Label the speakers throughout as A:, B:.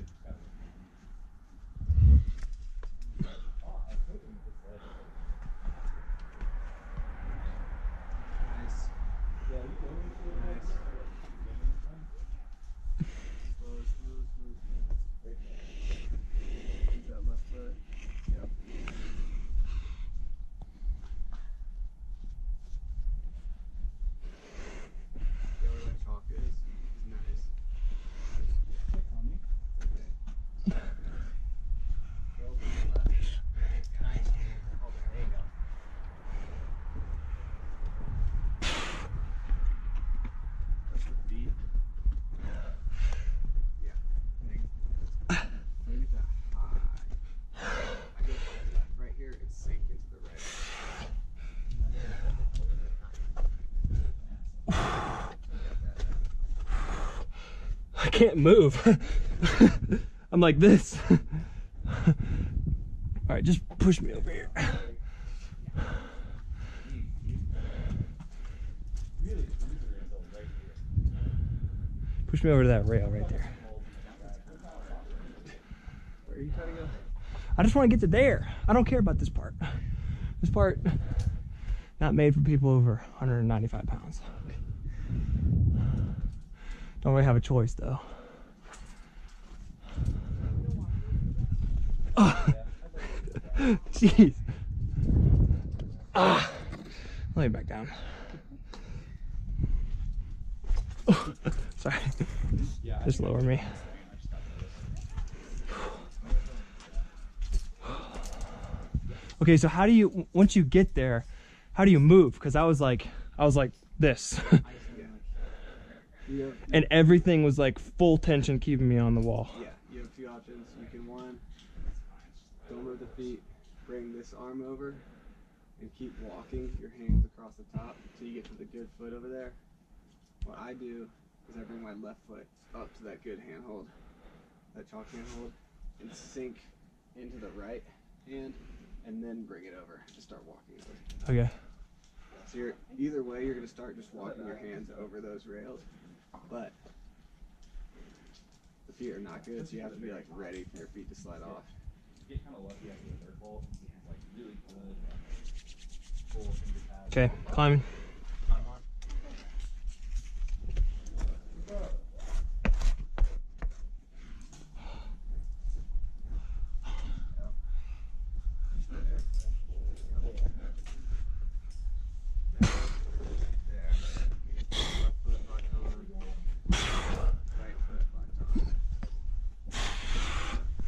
A: Yeah.
B: Can't move. I'm like this. All right, just push me over here. Push me over to that rail right there.
A: Where are you trying to go?
B: I just want to get to there. I don't care about this part. This part, not made for people over 195 pounds. Don't really have a choice though. Ah. Jeez. Ah. Let me back down. Oh, sorry. Just lower me. Okay, so how do you once you get there, how do you move? Because I was like, I was like this, And everything was like full tension, keeping me on the wall.
A: yeah, you have a few options. You can one, don't move the feet, bring this arm over, and keep walking your hands across the top until you get to the good foot over there. What I do is I bring my left foot up to that good handhold, that chalk handhold, and sink into the right hand, and then bring it over and start walking over.
B: Okay.
A: So you're either way, you're gonna start just walking your hands over those rails, but the feet are not good, so you have to be like ready for your feet to slide off.
C: get kind of lucky after the third bolt. Like really good. Uh, full finger pads.
B: Okay, climbing.
A: Left foot locked on. Right foot locked on.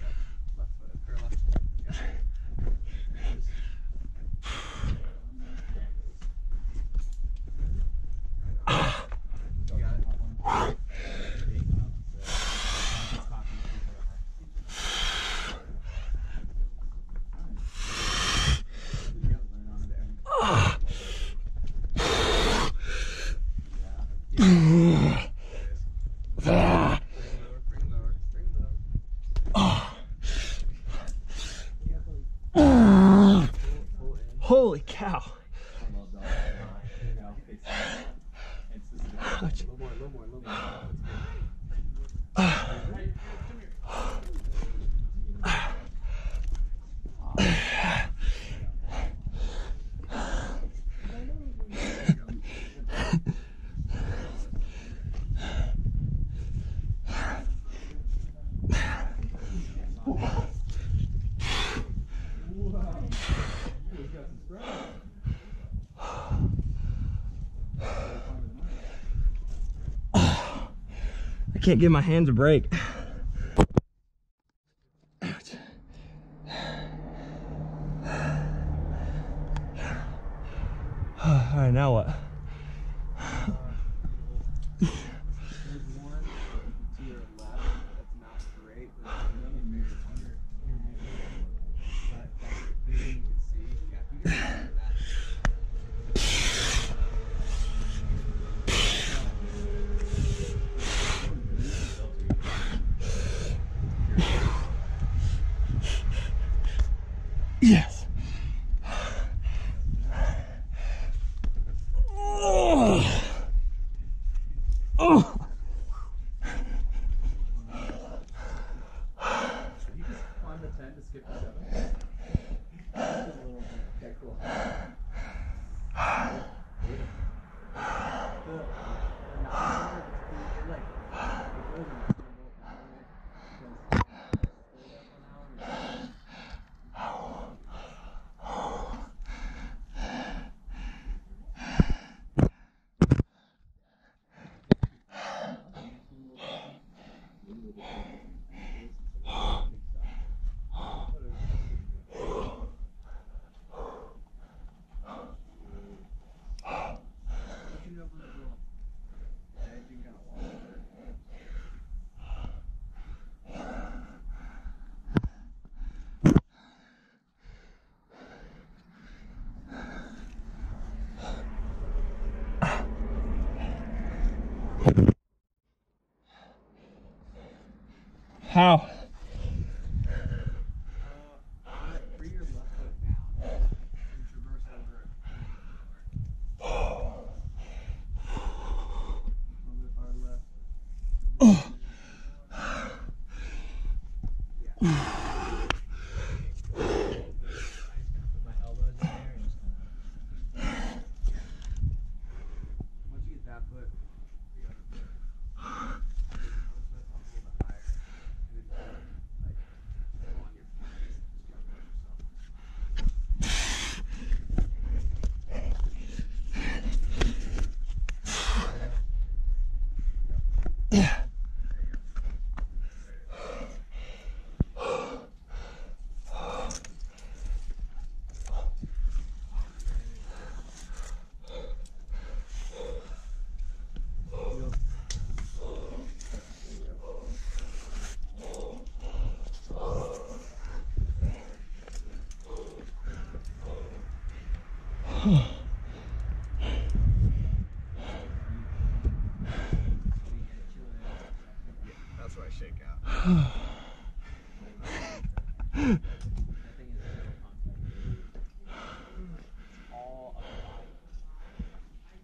A: Yep. Left foot or left. Yep. You got it. Bring lower, bring lower, bring lower. Pull, pull in.
B: Holy cow.
A: A little more, a little more, a little more.
B: I can't give my hands a break. All right, now what?
A: 10 to
B: skip to 7. How?
A: Bring your left foot down and traverse over it. A little bit far left.
C: Put my elbows in there and just kind
A: Once you get that foot, the other foot. Other foot up a little bit higher. And then like on your feet. Just gotta push yourself. That's where I shake out.
C: of, that thing is zero contact. All up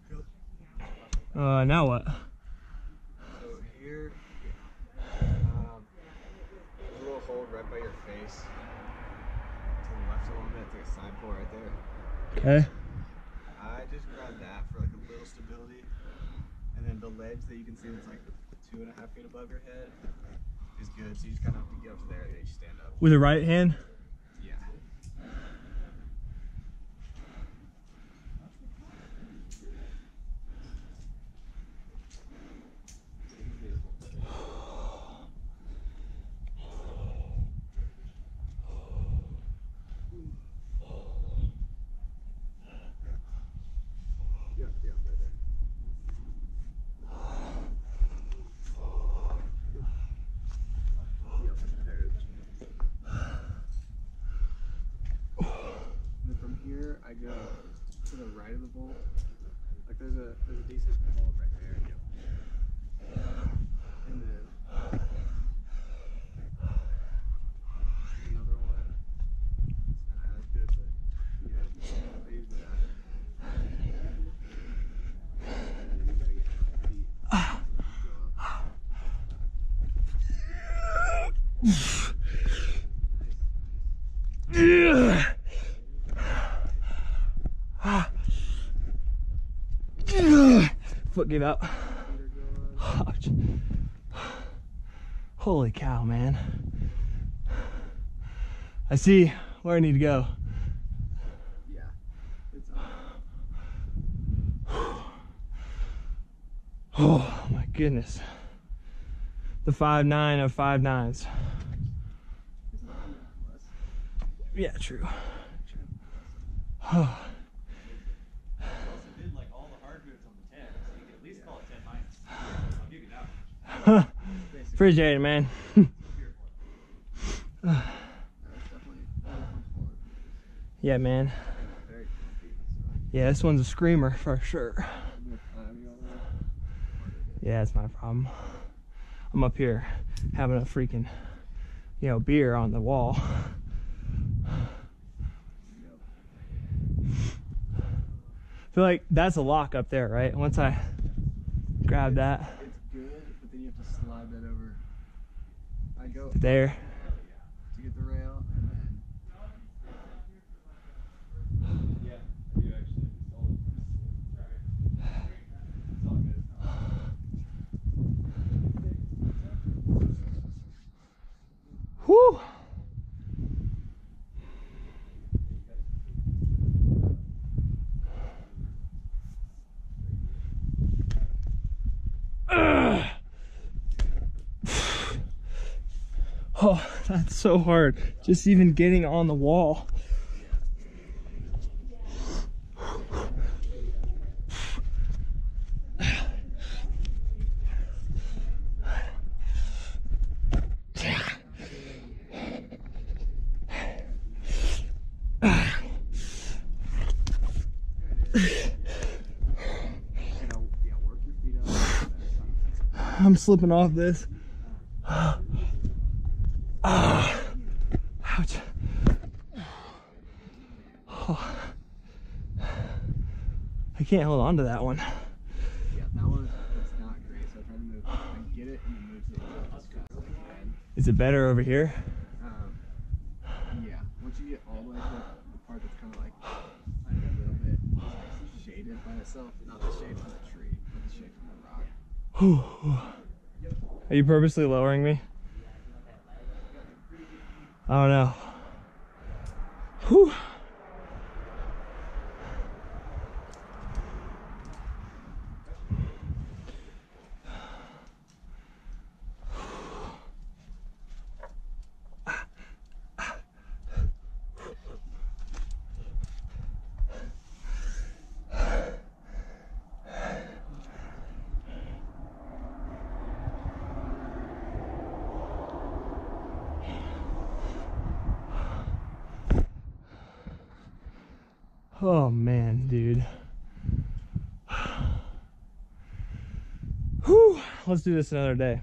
C: the body.
B: Uh, now what?
A: So here, um, there's a little hold right by your face. To the left a little bit, it's like a side pull right there.
B: Okay.
A: Just grab that for like a little stability. And then the ledge that you can see that's like two and a half feet above your head is good. So you just kind of have to get up to there and then you stand up.
B: With the right hand?
A: Yeah. Yeah, yeah, right there. Yep, there it is. And then from here, I go to the right of the bolt. Like there's a there's a decent hold right there. And then another one. It's not as good, but yeah, I use that. And then you gotta get your feet. Go up.
B: Gave out. Holy cow, man. I see where I need to go.
A: Yeah. It's.
B: Oh my goodness. The five nine of five nines. Yeah, true.
C: You also did like all the hard moves on the 10, so you could at least call it 10 minus. I'll give you that much.
A: Basically.
B: It, man. Yeah, man. Yeah, this one's a screamer for sure. Yeah, that's my problem. I'm up here having a freaking, you know, beer on the wall. I feel like that's a lock up there, right? Once I grab that
A: It's good, but then you have to slide that over. I go
B: there.
A: to get the rail, and then
C: Yeah, I do actually. It's all, it's all good.
B: Whew. Ugh. Oh, that's so hard. Just even getting on the wall. I'm slipping off this. Ah. Ouch. Oh. I can't hold on to that one.
A: Yeah, that one is not great. So I try to move. I get it and move to the other as fast as I can.
B: Is it better over here?
A: Um, yeah, once you get all the way to the part that's kind of like a little bit like, shaded by itself, not the shade from the tree, but the shade from the rock.
B: Are you purposely lowering me? I don't know. Whew. Oh man, dude. Whew. Let's do this another day.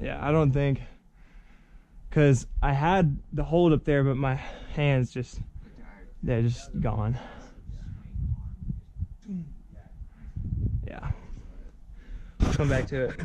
B: Yeah, I don't think. Because I had the hold up there, but my hands just, they're just gone. Yeah. Come back to it.